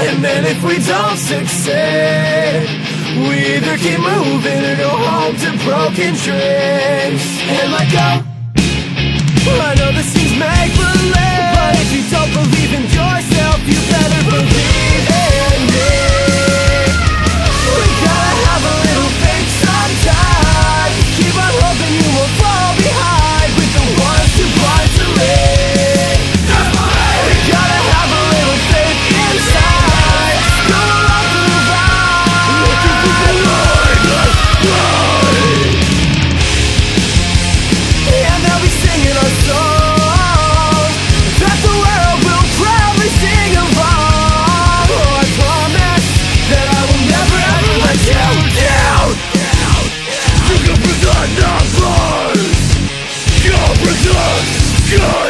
And then if we don't succeed We either keep moving or go home to broken dreams. And let go Good!